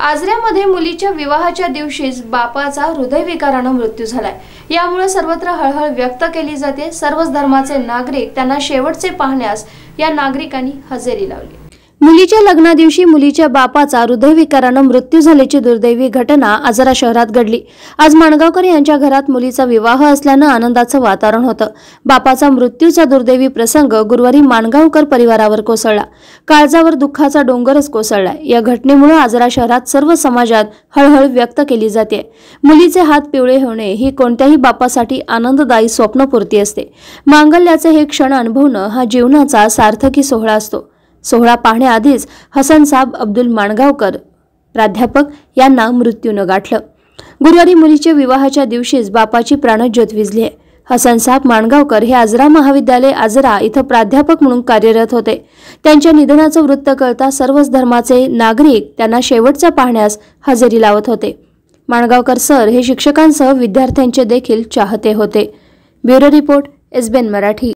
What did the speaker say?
आजऱ्यामध्ये मुलीच्या विवाहाच्या दिवशीच बापाचा हृदयविकारानं मृत्यू झालाय. यामुळे सर्वत्र हळहळ व्यक्त केली जाते. सर्वच धर्माचे नागरिक त्यांना शेवटचे पाहण्यास या नागरिकांनी हजेरी लावली. मुलीच्या लग्नादिवशी मुलीच्या बापाचा हृदयविकारानं मृत्यू झाल्याची दुर्दैवी घटना आजरा शहरात घडली. आज माणगावकर यांच्या घरात मुलीचा विवाह असल्यानं आनंदाचं वातावरण होतं. बापाचा मृत्यूचा दुर्दैवी प्रसंग गुरुवारी माणगावकर परिवारावर कोसळला. काळजावर दुःखाचा डोंगरच कोसळला या घटनेमुळे आजरा शहरात सर्व समाजात हळहळ व्यक्त केली जाते. मुलीचे हात पिवळे होणे ही कोणत्याही बापासाठी आनंददायी स्वप्नपूर्ती असते. मांगल्याचे हे क्षण अनुभवणं हा जीवनाचा सार्थकी सोहळा असतो. सोहळा पाहण्याआधीच हसन साब अब्दुल माणगावकर प्राध्यापक यांना मृत्यूनं गाठलं. गुरुवारी मुलीच्या विवाहाच्या दिवशीच बापाची प्राणज्योत विजली आहे. हसन साब माणगावकर हे आजरा महाविद्यालय आजरा इथं प्राध्यापक म्हणून कार्यरत होते. त्यांच्या निधनाचं वृत्त कळता सर्वच धर्माचे नागरिक त्यांना शेवटचा पाहण्यास हजेरी लावत होते. माणगावकर सर हे शिक्षकांसह विद्यार्थ्यांचे देखील चाहते होते. ब्युरो रिपोर्ट एसबेन मराठी.